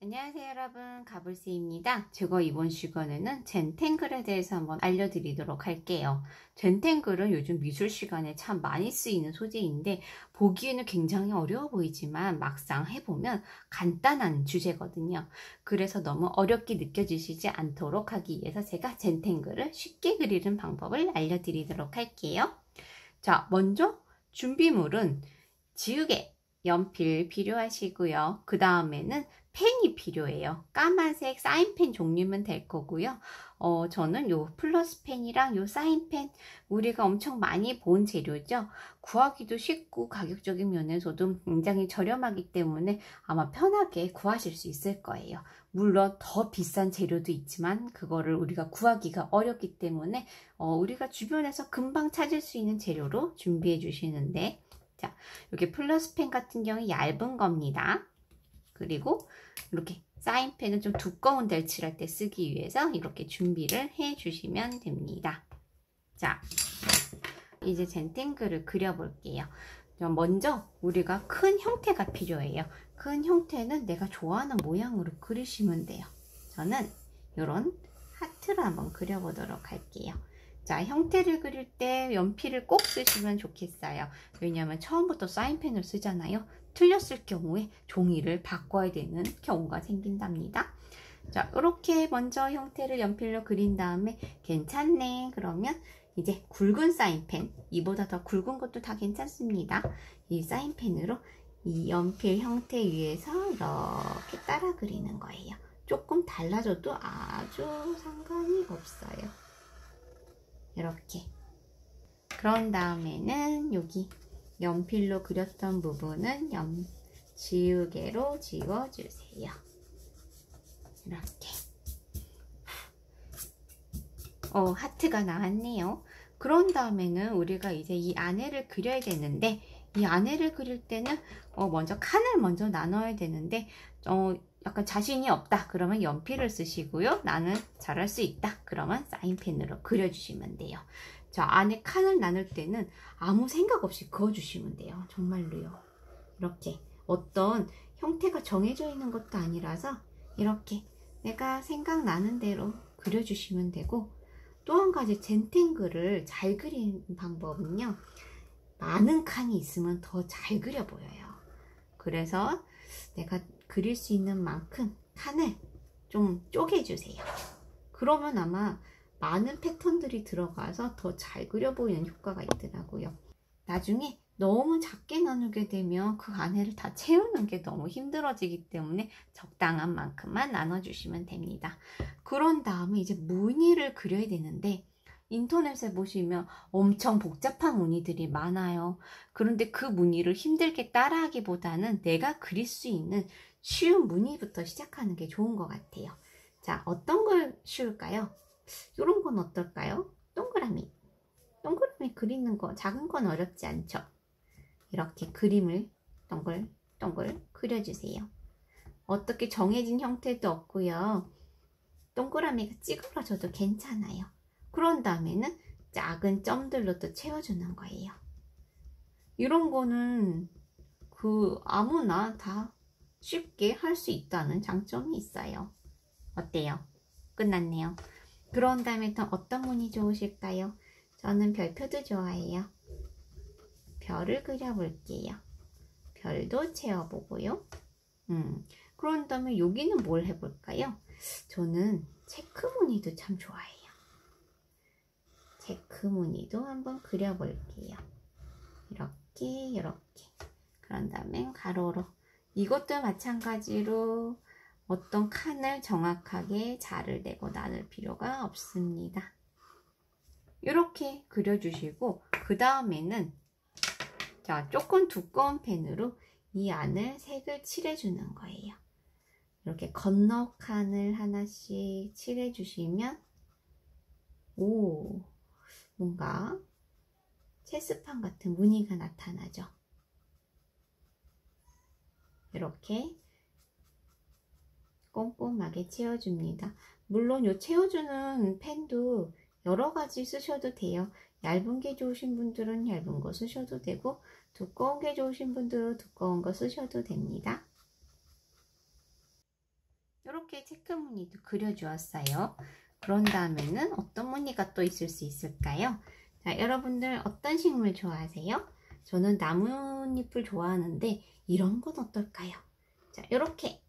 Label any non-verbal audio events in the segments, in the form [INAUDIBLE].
안녕하세요 여러분. 가불스입니다. 제가 이번 시간에는 젠탱글에 대해서 한번 알려드리도록 할게요. 젠탱글은 요즘 미술 시간에 참 많이 쓰이는 소재인데 보기에는 굉장히 어려워 보이지만 막상 해보면 간단한 주제거든요. 그래서 너무 어렵게 느껴지시지 않도록 하기 위해서 제가 젠탱글을 쉽게 그리는 방법을 알려드리도록 할게요. 자 먼저 준비물은 지우개 연필 필요하시고요. 그 다음에는 펜이 필요해요. 까만색 사인펜 종류면 될 거고요. 어, 저는 요 플러스 펜이랑 요 사인펜 우리가 엄청 많이 본 재료죠. 구하기도 쉽고 가격적인 면에서도 굉장히 저렴하기 때문에 아마 편하게 구하실 수 있을 거예요. 물론 더 비싼 재료도 있지만 그거를 우리가 구하기가 어렵기 때문에 어, 우리가 주변에서 금방 찾을 수 있는 재료로 준비해 주시는데 자, 이렇게 플러스 펜 같은 경우 얇은 겁니다. 그리고 이렇게 사인펜은 좀 두꺼운 델 칠할 때 쓰기 위해서 이렇게 준비를 해 주시면 됩니다. 자, 이제 젠탱글을 그려볼게요. 먼저 우리가 큰 형태가 필요해요. 큰 형태는 내가 좋아하는 모양으로 그리시면 돼요. 저는 이런 하트를 한번 그려보도록 할게요. 자 형태를 그릴 때 연필을 꼭 쓰시면 좋겠어요. 왜냐하면 처음부터 사인펜을 쓰잖아요. 틀렸을 경우에 종이를 바꿔야 되는 경우가 생긴답니다. 자 이렇게 먼저 형태를 연필로 그린 다음에 괜찮네. 그러면 이제 굵은 사인펜 이보다 더 굵은 것도 다 괜찮습니다. 이 사인펜으로 이 연필 형태 위에서 이렇게 따라 그리는 거예요. 조금 달라져도 아주 상관이 없어요 이렇게. 그런 다음에는 여기 연필로 그렸던 부분은 연 지우개로 지워주세요. 이렇게. 어 하트가 나왔네요. 그런 다음에는 우리가 이제 이 안에를 그려야 되는데 이 안에를 그릴 때는 어 먼저 칸을 먼저 나눠야 되는데 어 약간 자신이 없다 그러면 연필을 쓰시고요. 나는 잘할 수 있다 그러면 사인펜으로 그려주시면 돼요. 자 안에 칸을 나눌 때는 아무 생각 없이 그어주시면 돼요. 정말로요. 이렇게 어떤 형태가 정해져 있는 것도 아니라서 이렇게 내가 생각나는 대로 그려주시면 되고 또 한 가지 젠탱글을 잘 그리는 방법은요. 많은 칸이 있으면 더 잘 그려 보여요 그래서 내가 그릴 수 있는 만큼 칸을 좀 쪼개주세요. 그러면 아마 많은 패턴들이 들어가서 더 잘 그려 보이는 효과가 있더라고요. 나중에 너무 작게 나누게 되면 그 안에를 다 채우는 게 너무 힘들어지기 때문에 적당한 만큼만 나눠주시면 됩니다. 그런 다음에 이제 무늬를 그려야 되는데 인터넷에 보시면 엄청 복잡한 무늬들이 많아요. 그런데 그 무늬를 힘들게 따라하기보다는 내가 그릴 수 있는 쉬운 무늬부터 시작하는 게 좋은 것 같아요. 자, 어떤 걸 쉬울까요? 이런 건 어떨까요? 동그라미. 동그라미 그리는 거 작은 건 어렵지 않죠? 이렇게 그림을 동글 동글 그려주세요. 어떻게 정해진 형태도 없고요. 동그라미가 찌그러져도 괜찮아요. 그런 다음에는 작은 점들로 또 채워주는 거예요. 이런 거는 그 아무나 다 쉽게 할 수 있다는 장점이 있어요. 어때요? 끝났네요. 그런 다음에 또 어떤 문이 좋으실까요? 저는 별표도 좋아해요. 별을 그려볼게요. 별도 채워보고요. 음, 그런 다음에 여기는 뭘 해볼까요? 저는 체크 무늬도 참 좋아해요. 체크 무늬도 한번 그려볼게요. 이렇게 이렇게 그런 다음에 가로로 이것도 마찬가지로 어떤 칸을 정확하게 자를 내고 나눌 필요가 없습니다. 이렇게 그려주시고 그 다음에는 자 조금 두꺼운 펜으로 이 안을 색을 칠해주는 거예요. 이렇게 건너 칸을 하나씩 칠해주시면 오 뭔가 체스판 같은 무늬가 나타나죠. 이렇게 꼼꼼하게 채워줍니다. 물론 이 채워주는 펜도 여러 가지 쓰셔도 돼요. 얇은 게 좋으신 분들은 얇은 거 쓰셔도 되고 두꺼운 게 좋으신 분들은 두꺼운 거 쓰셔도 됩니다. 이렇게 체크 무늬도 그려주었어요. 그런 다음에는 어떤 무늬가 또 있을 수 있을까요? 자, 여러분들 어떤 식물 좋아하세요? 저는 나뭇잎을 좋아하는데 이런 건 어떨까요? 자, 이렇게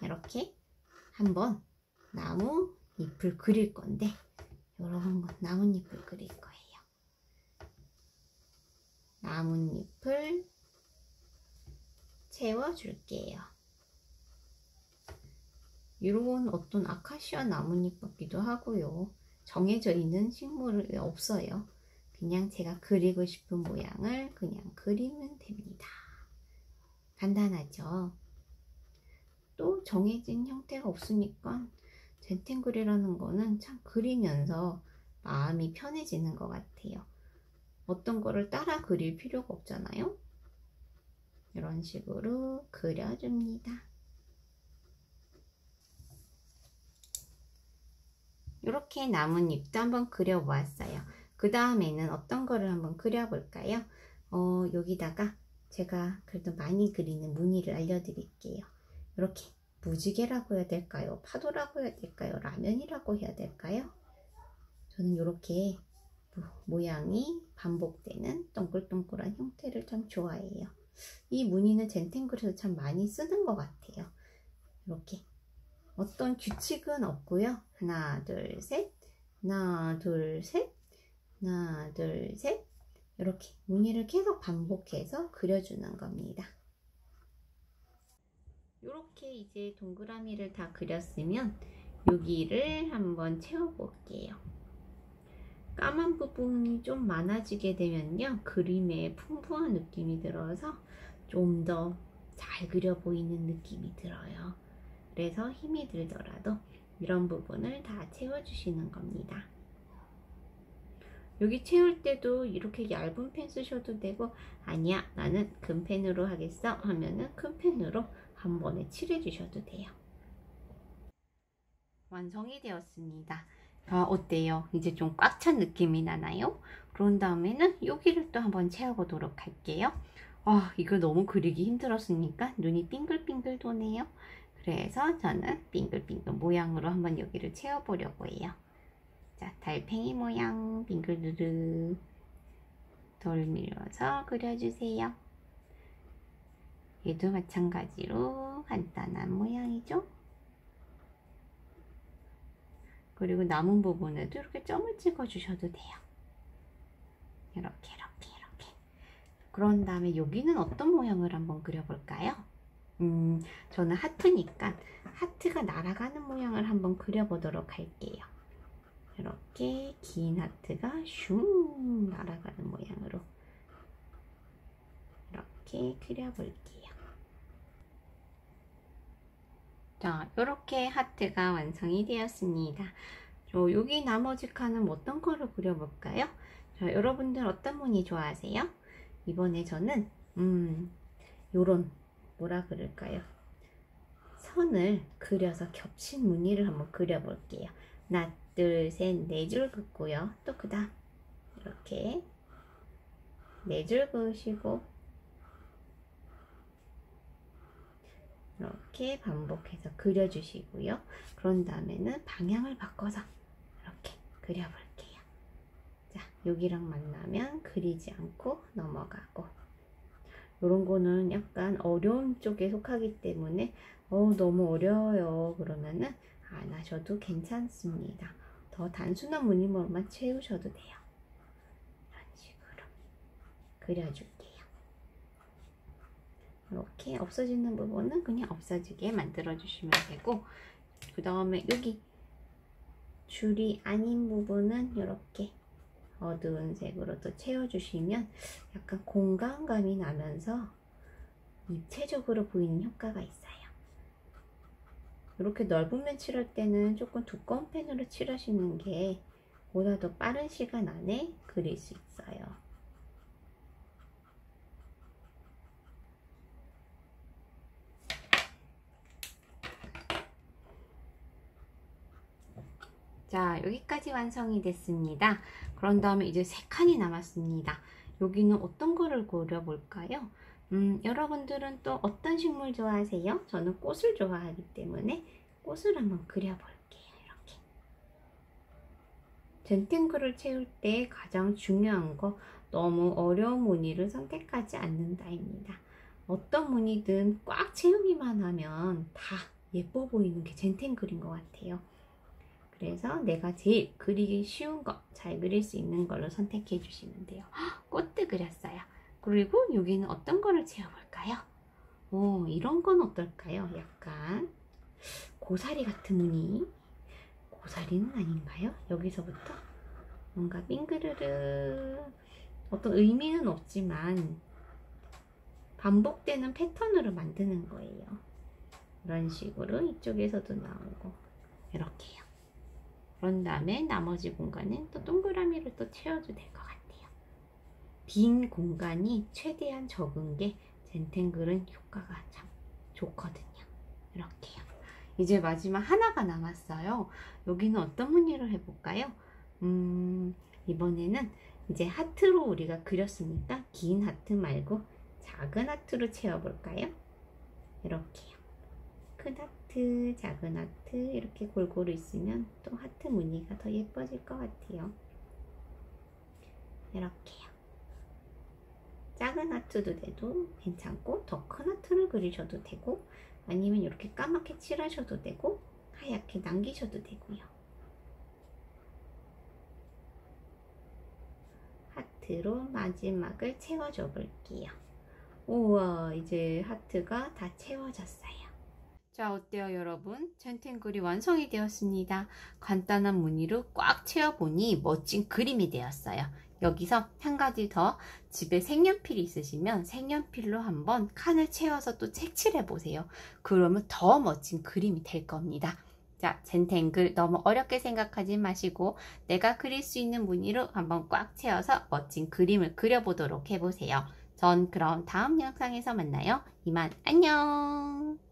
이렇게 한번 나무 잎을 그릴 건데 이런 건 나뭇잎을 그릴 거예요. 나뭇잎을 채워줄게요. 이런 어떤 아카시아 나뭇잎 같기도 하고요. 정해져 있는 식물이 없어요. 그냥 제가 그리고 싶은 모양을 그냥 그리면 됩니다. 간단하죠? 또 정해진 형태가 없으니까 젠탱글이라는 거는 참 그리면서 마음이 편해지는 것 같아요. 어떤 거를 따라 그릴 필요가 없잖아요. 이런 식으로 그려줍니다. 이렇게 나뭇잎도 한번 그려보았어요. 그 다음에는 어떤 거를 한번 그려볼까요? 어, 여기다가 제가 그래도 많이 그리는 무늬를 알려드릴게요. 이렇게 무지개라고 해야 될까요? 파도라고 해야 될까요? 라면이라고 해야 될까요? 저는 이렇게 모양이 반복되는 동글동글한 형태를 참 좋아해요. 이 무늬는 젠탱글에서 참 많이 쓰는 것 같아요. 이렇게 어떤 규칙은 없고요. 하나, 둘, 셋, 하나, 둘, 셋, 하나, 둘, 셋 이렇게 무늬를 계속 반복해서 그려주는 겁니다. 이렇게 이제 동그라미를 다 그렸으면 여기를 한번 채워볼게요. 까만 부분이 좀 많아지게 되면요. 그림에 풍부한 느낌이 들어서 좀 더 잘 그려 보이는 느낌이 들어요. 그래서 힘이 들더라도 이런 부분을 다 채워주시는 겁니다. 여기 채울 때도 이렇게 얇은 펜 쓰셔도 되고 아니야 나는 큰 펜으로 하겠어 하면은 큰 펜으로 한 번에 칠해 주셔도 돼요. 완성이 되었습니다. 아, 어때요? 이제 좀 꽉 찬 느낌이 나나요? 그런 다음에는 여기를 또 한번 채워보도록 할게요. 아, 이거 너무 그리기 힘들었으니까 눈이 빙글빙글 도네요. 그래서 저는 빙글빙글 모양으로 한번 여기를 채워보려고 해요. 자, 달팽이 모양 빙글르르 돌밀어서 그려주세요. 얘도 마찬가지로 간단한 모양이죠. 그리고 남은 부분에도 이렇게 점을 찍어 주셔도 돼요. 이렇게 이렇게 이렇게 그런 다음에 여기는 어떤 모양을 한번 그려볼까요? 음, 저는 하트니까 하트가 날아가는 모양을 한번 그려보도록 할게요. 이렇게 긴 하트가 슝 날아가는 모양으로 이렇게 그려볼게요. 자, 이렇게 하트가 완성이 되었습니다. 저 여기 나머지 칸은 어떤 거를 그려볼까요? 자, 여러분들 어떤 무늬 좋아하세요? 이번에 저는 음, 요런 뭐라 그럴까요? 선을 그려서 겹친 무늬를 한번 그려볼게요. 하나, 둘, 셋, 네 줄 긋고요. 또 그 다음 이렇게 네 줄 그으시고 이렇게 반복해서 그려주시고요. 그런 다음에는 방향을 바꿔서 이렇게 그려볼게요. 자, 여기랑 만나면 그리지 않고 넘어가고 이런 거는 약간 어려운 쪽에 속하기 때문에 어, 너무 어려워요. 그러면은 안 하셔도 괜찮습니다. 더 단순한 무늬물만 채우셔도 돼요. 이런 식으로 그려줄게요. 이렇게 없어지는 부분은 그냥 없어지게 만들어 주시면 되고 그 다음에 여기 줄이 아닌 부분은 이렇게 어두운 색으로 또 채워주시면 약간 공간감이 나면서 입체적으로 보이는 효과가 있어요. 이렇게 넓은 면 칠할 때는 조금 두꺼운 펜으로 칠하시는 게 보다 더 빠른 시간 안에 그릴 수 있어요. 자 여기까지 완성이 됐습니다. 그런 다음에 이제 세 칸이 남았습니다. 여기는 어떤 거를 고려 볼까요? 음, 여러분들은 또 어떤 식물 좋아하세요? 저는 꽃을 좋아하기 때문에 꽃을 한번 그려 볼게요. 이렇게. 젠탱글을 채울 때 가장 중요한 거 너무 어려운 무늬를 선택하지 않는다입니다. 어떤 무늬든 꽉 채우기만 하면 다 예뻐 보이는 게 젠탱글인 것 같아요. 그래서 내가 제일 그리기 쉬운 거, 잘 그릴 수 있는 걸로 선택해 주시면 돼요. [GASPS] 꽃도 그렸어요. 그리고 여기는 어떤 거를 채워볼까요? 오, 이런 건 어떨까요? 약간 고사리 같은 무늬. 고사리는 아닌가요? 여기서부터 뭔가 빙그르르 어떤 의미는 없지만 반복되는 패턴으로 만드는 거예요. 이런 식으로 이쪽에서도 나오고 이렇게요. 그런 다음에 나머지 공간은 또 동그라미를 또 채워도 될 것 같아요. 빈 공간이 최대한 적은 게 젠탱글은 효과가 참 좋거든요. 이렇게요. 이제 마지막 하나가 남았어요. 여기는 어떤 무늬를 해볼까요? 음, 이번에는 이제 하트로 우리가 그렸으니까 긴 하트 말고 작은 하트로 채워볼까요? 이렇게요. 큰 하트, 작은 하트 이렇게 골고루 있으면 또 하트 무늬가 더 예뻐질 것 같아요. 이렇게요. 작은 하트도 돼도 괜찮고 더 큰 하트를 그리셔도 되고 아니면 이렇게 까맣게 칠하셔도 되고 하얗게 남기셔도 되고요. 하트로 마지막을 채워 줘 볼게요. 우와 이제 하트가 다 채워졌어요. 자 어때요 여러분? 젠텐글이 완성이 되었습니다. 간단한 무늬로 꽉 채워보니 멋진 그림이 되었어요. 여기서 한 가지 더 집에 색연필이 있으시면 색연필로 한번 칸을 채워서 또 색칠해 보세요. 그러면 더 멋진 그림이 될 겁니다. 자, 젠탱글 너무 어렵게 생각하지 마시고 내가 그릴 수 있는 무늬로 한번 꽉 채워서 멋진 그림을 그려보도록 해보세요. 전 그럼 다음 영상에서 만나요. 이만 안녕!